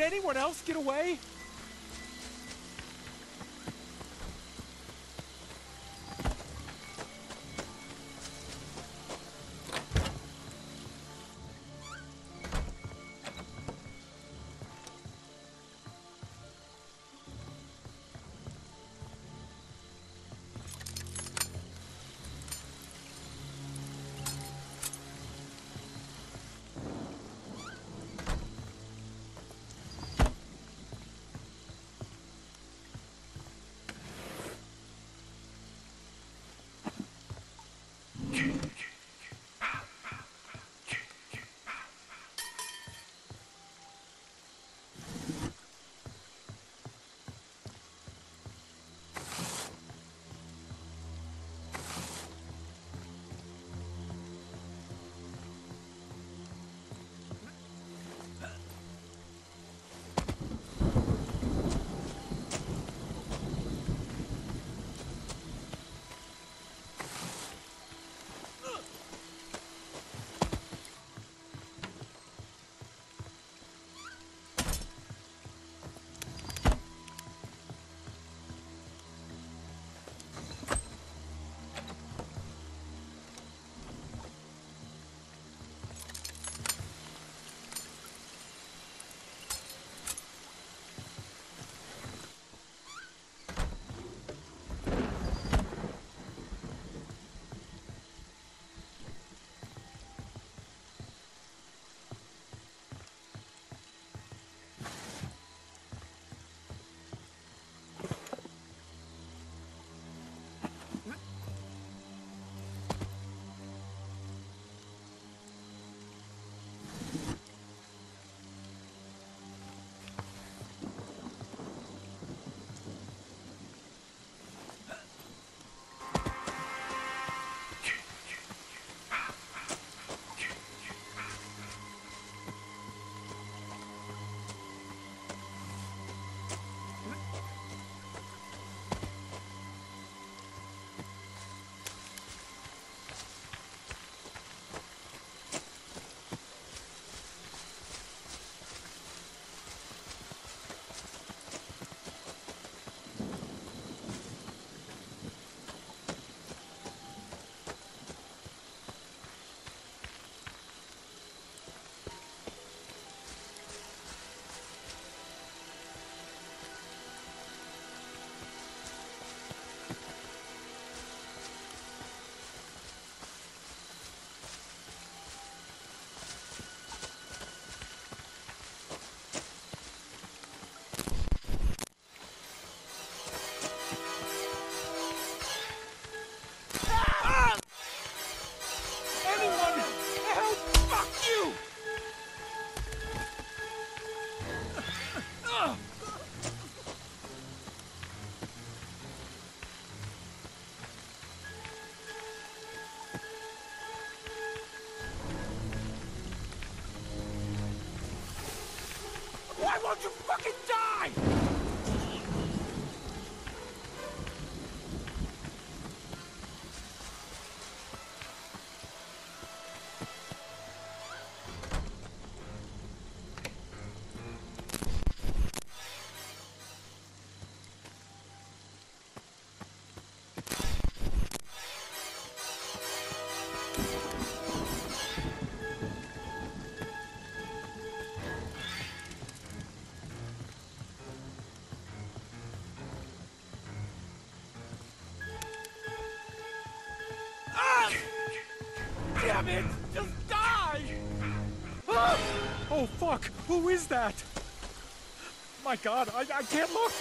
Anyone else get away? Who is that? My god, I, I can't look!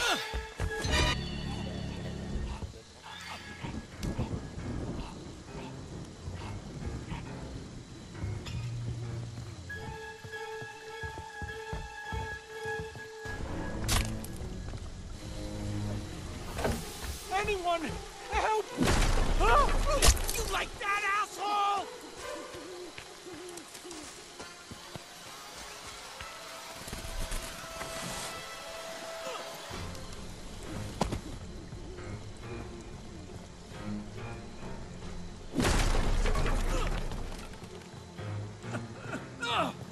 Uh. Damn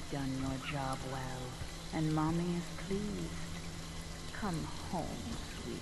You've done your job well, and Mommy is pleased. Come home, sweetie.